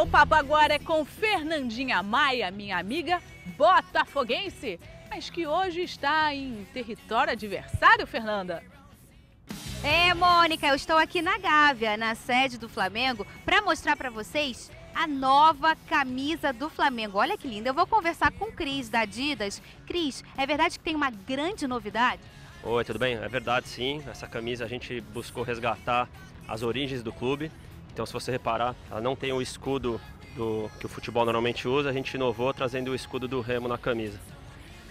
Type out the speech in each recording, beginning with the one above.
o papo agora é com Fernandinha Maia, minha amiga botafoguense, mas que hoje está em território adversário, Fernanda. É, Mônica, eu estou aqui na Gávea, na sede do Flamengo, para mostrar para vocês a nova camisa do Flamengo. Olha que linda. Eu vou conversar com o Cris da Adidas. Cris, é verdade que tem uma grande novidade? Oi, tudo bem? É verdade, sim. Essa camisa a gente buscou resgatar as origens do clube. Então, se você reparar, ela não tem o escudo do, que o futebol normalmente usa, a gente inovou trazendo o escudo do Remo na camisa.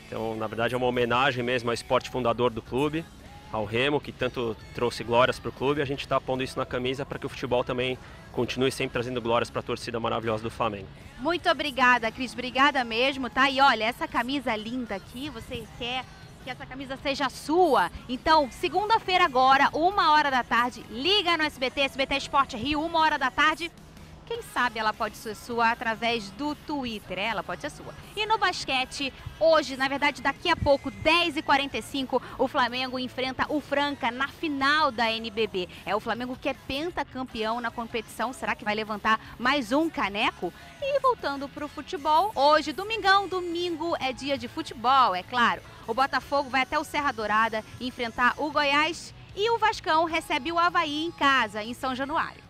Então, na verdade, é uma homenagem mesmo ao esporte fundador do clube, ao Remo, que tanto trouxe glórias para o clube. A gente está pondo isso na camisa para que o futebol também continue sempre trazendo glórias para a torcida maravilhosa do Flamengo. Muito obrigada, Cris. Obrigada mesmo, tá? E olha, essa camisa linda aqui, você quer que essa camisa seja sua. Então, segunda-feira agora, uma hora da tarde, liga no SBT, SBT Esporte Rio, uma hora da tarde. Quem sabe ela pode ser sua através do Twitter, ela pode ser sua. E no basquete, hoje, na verdade daqui a pouco, 10h45, o Flamengo enfrenta o Franca na final da NBB. É o Flamengo que é pentacampeão na competição, será que vai levantar mais um caneco? E voltando para o futebol, hoje, domingão, domingo é dia de futebol, é claro. O Botafogo vai até o Serra Dourada enfrentar o Goiás e o Vascão recebe o Havaí em casa, em São Januário.